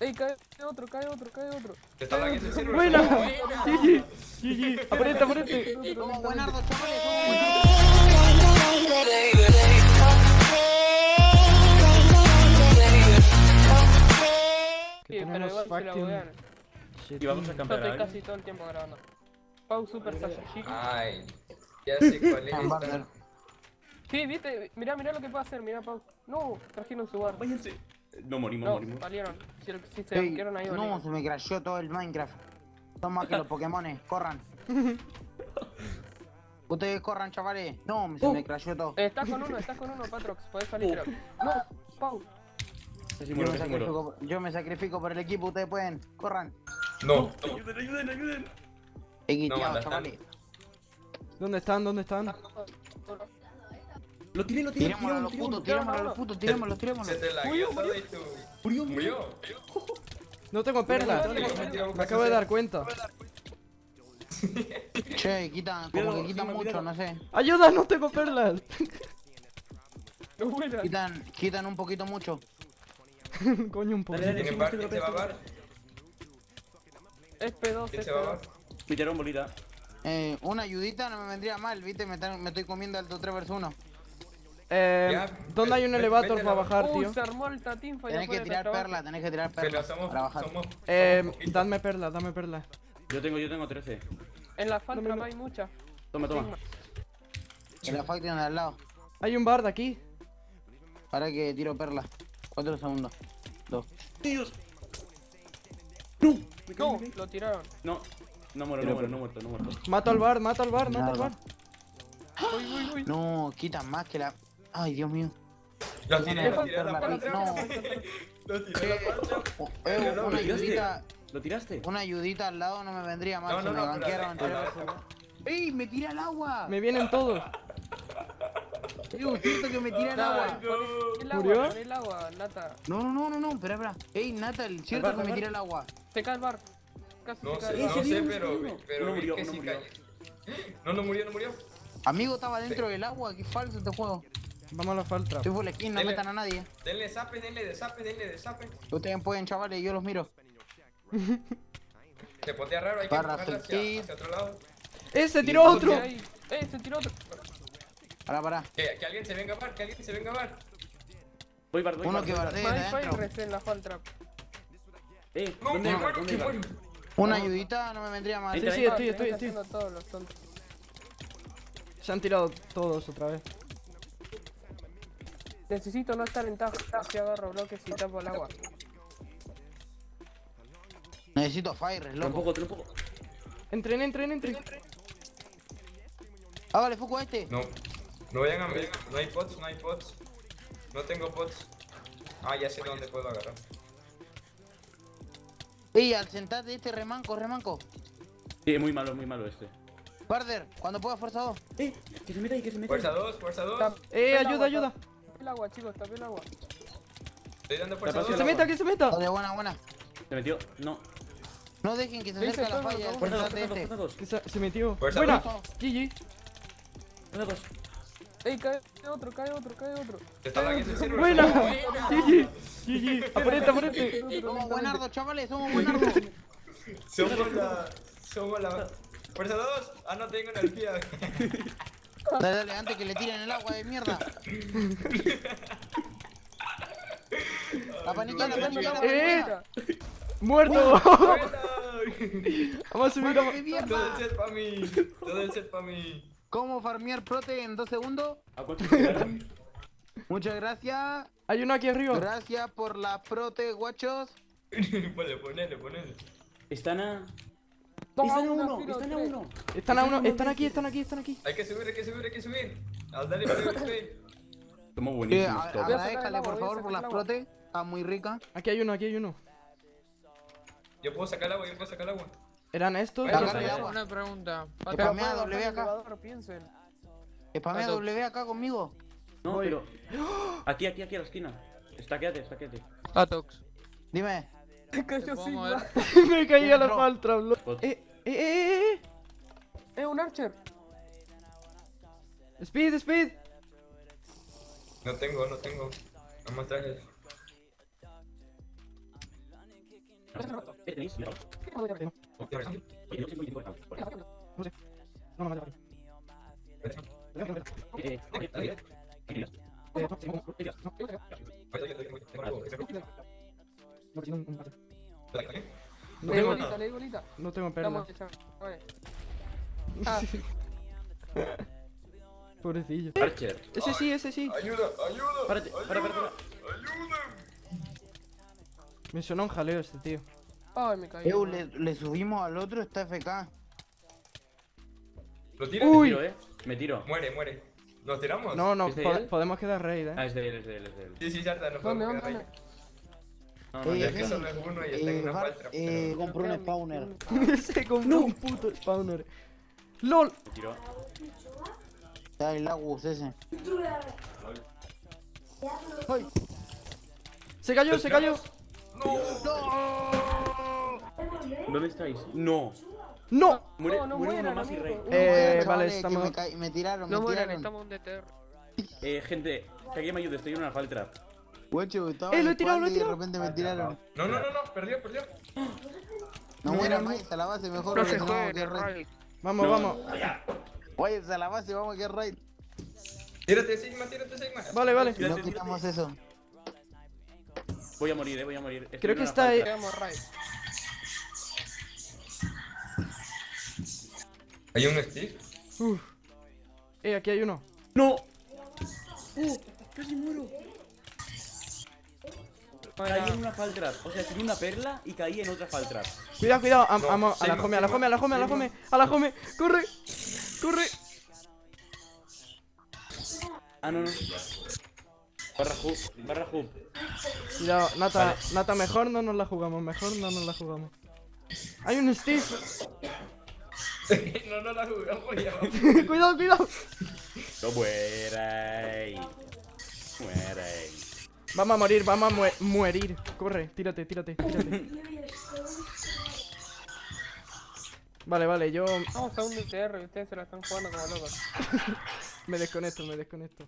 Ey, cae otro, cae otro, cae otro. Te está el server. Buena. GG. GG. Aprete, aprete. Somos buenardos, chavales, la fucking. Y vamos a Yo campear estoy a casi todo el tiempo grabando. Pau Super Saiyan Ay, ya sé cuál es esta. Sí, viste, mirá, mirá lo que puede hacer, mirá Pau. No, trajeron su bar. Váyanse. No morimos, No, morimos. Si, si se ahí, no, valieron. se me crasheó todo el Minecraft. Son más que los Pokémones, corran. Ustedes corran, chavales. No, se Uh. me crasheó todo. Eh, estás con uno, estás con uno, Patrox. Podés salir, creo. No, Pau. Yo me, sacrifico, yo me sacrifico por el equipo, ustedes pueden. Corran. No, Ayuden, ayuden, ayuden. He guiteado, manda, chavales. ¿Dónde están? ¿Dónde están? Lo tiré, lo tiré. Tirémoslo a los putos, tirémoslo a los putos, tirémoslo, se tirémoslo. te todo y tú. Murió, Murió. No tengo perlas. Murió. Me acabo de dar cuenta. Che, quitan, como que quitan mucho, no sé. ¡Ayuda! ¡No tengo perlas! Quitan, quitan un poquito mucho. Coño, un Dale, poquito. dale. ¿Quién se va a bar? Es P2, ¿Quién es se va a bar? P2. Pitaron bolita. Eh, una ayudita no me vendría mal, viste, me, están- me estoy comiendo alto 3 vs 1. Eh, Ya, ¿Dónde hay un elevator para bajar, Uh, tío? se armó el tatinfa y Tenés que tirar perla, tenés que tirar perla somos, para bajar. somos. Eh, somos poquitos. dadme perlas, dame perlas. Yo tengo, yo tengo 13. En la Faltra hay muchas. Toma, toma. En la Faction de al lado. Hay un bar de aquí. Para que tiro perla. 4 segundos. 2. Dios. No. No, lo tiraron. No. No muero, no muero, no muerto, no muerto. Mato al bar, mato al bar, mato al Nada. bar. Uy, uy, uy. No, quitan más que la. Ay, Dios mío. Lo tiré, lo tiré a la no. Lo tiré a la. Oh, eh, no, una ayudita. ¿Lo tiraste? Una ayudita al lado no me vendría mal. No, no, me no, banquearon. ¡Ey! ¡Me tira al agua! Me vienen todos. Eh, siento que me tira al Nada, agua. El agua, el agua, Nata. No, no, no, no, no, espera, espera. Ey, Natal, siento bar, que me tira al agua. Se cae el bar. Casi No se cae sé, el no sé, pero, pero murió, que no sí murió. cayó. No, no murió, no murió. Amigo estaba dentro del agua, qué falso este juego. Vamos a la falta. Estoy full skin, no Dele. metan a nadie. Denle zape, denle de zape, denle de zape. Ustedes pueden, chavales, yo los miro. Se potea raro, hay que Barra empujarla hacia, hacia otro lado. ¡Eh, se tiró otro! Eh, se tiró otro. Pará, pará. Que, que alguien se venga a bar, que alguien se venga a bar. Voy bar, voy Uno bar, que voy bar. bardee Más de fire adentro. recién en la Faltra. Eh, No, ¿dónde muero, ¿Dónde muero. Una ayudita no me vendría mal. Entra, Sí, entra. estoy, estoy, que estoy. Se han tirado todos otra vez. Necesito no estar en tajo. Así agarro bloques y tapo el agua. Necesito fire, loco. poco, tira un poco. Entren, entren, entren. Hágale foco a este. No, no vayan a ver, no hay pots, no hay pots. No tengo pots. Ah, ya sé dónde puedo agarrar. Ey, al sentate este remanco, remanco. Sí, es muy malo, muy malo este. Barder, cuando pueda fuerza 2. Eh, que se meta ahí, que se meta ahí. Fuerza 2, fuerza 2. Tap- Eh, ayuda, ayuda. El agua, chicos, tapé el agua. Estoy dando fuerza Que 2. se meta, que se meta. Dale, buena, buena. Se metió. No. No dejen que se acerque a la falla Fuerza dos, sentate fuerza dos, este. fuerza dos. Que se, se metió. Fuerza Buena. dos. GG. Fuerza dos. Ey, cae otro, cae otro, cae otro. Está server. Buena. GG. GG. Aprete, aprete. Somos buenardos, chavales, somos buenardos. Somos la. Somos la. Fuerza 2. Ah, no tengo energía. Dale, dale, antes que le tiren el agua de mierda. La paniquea, la paniquea, la Eh. Muerto. Vamos a subir. De Todo el set para mí. Todo el set para mí. ¿Cómo farmear prote en dos segundos? ¿A? Muchas gracias. Hay uno aquí arriba. Gracias por la prote, guachos. Ponle, ponele, ponele. Están a. Toma Están a uno, están a uno. Están a uno. Están aquí, están aquí, están aquí. Hay que subir, hay que subir, hay que subir. Al dale, dale, dale. Somos Eh, buenísimos por favor por las agua. prote. Está muy rica. Aquí hay uno, aquí hay uno. Yo puedo sacar el agua, yo puedo sacar el agua. ¿Eran estos? Una pregunta. Spamea W acá. Spamea. W acá conmigo. No, pero. Aquí, aquí, aquí a la esquina. Estaqueate, estaqueate. Atox. Dime. Cayó ¿Te puedo Sigma. mover? Me caí a la falta. Eh, eh, eh, eh. Es un Archer. Speed, speed. No tengo, no tengo. No más trajes. Eh. Eh, no sé. No, no. Eh, eh, eh, eh, eh, No, No Le tengo, bolita, le bolita. no tengo perla. Ah, Pobrecillo. Archer. Ese sí, ese sí. Ayuda, ayuda. Párate, para, para, para. Me suena un jaleo este tío. ay, me caí. Eu, le, le subimos al otro, está FK. ¿Lo tira? Me Uy. tiro, eh. Me tiro. Muere, muere. ¿Lo tiramos? No, no, ¿Es de po- él? podemos quedar raid, Ah, eh. es de él, es de él, es de él. Sí, sí, ya está, no ¿Dónde, podemos quedar dónde? No, no, Eh, Es que está. solo es uno y está en Eh, una Bar- paltra. eh, compró un spawner. Se compró un puto spawner. LOL. Me tiro. Está el Agus ese. Ay, Se cayó, ¿Lo se cayó. ¿Dónde estáis? No. ¡No! Muere, No, no muere uno mueran, más y amigo. rey. No Eh, vale, estamos- Me, tiraron, No me mueran, estamos en DTR. Eh, gente, que alguien me ayude, estoy en una fall trap. Guacho, estaba Eh, lo tirado, lo y de tirado. repente me tiraron. No, no, no, no, perdió, perdió. No muera más, a la base mejor. No vamos raid. Vamos, No. vamos. Váyanse a la base, vamos a quedar raid. Tírate, Sigma, tírate, Sigma. Vale, vale. Si no quitamos eso. Voy a morir, eh, voy a morir. Estoy Creo que está ahí-. ¿Hay un Steve? Uf. Eh, aquí hay uno. ¡No! ¡Uh! ¡Casi muero! Caí en una fall trap. O sea, tenía una perla y caí en otra fall trap. Cuidado, cuidado. No, amo- a la home, a la home, a la home, a la home. A la home. Corre. Corre. Ah, no, no. Barra hoop, barra hoop. Cuidado, Nata, Vale. Nata, mejor no nos la jugamos, mejor no nos la jugamos. Hay un Steve. no, no la jugamos ya. vamos. cuidado, cuidado. No muerais. Muerais. Vamos a morir, vamos a mue- morir. Corre, tírate, tírate, tírate. Vale, vale, yo Vamos a un DTR y ustedes se la están jugando como locos. me desconecto, me desconecto.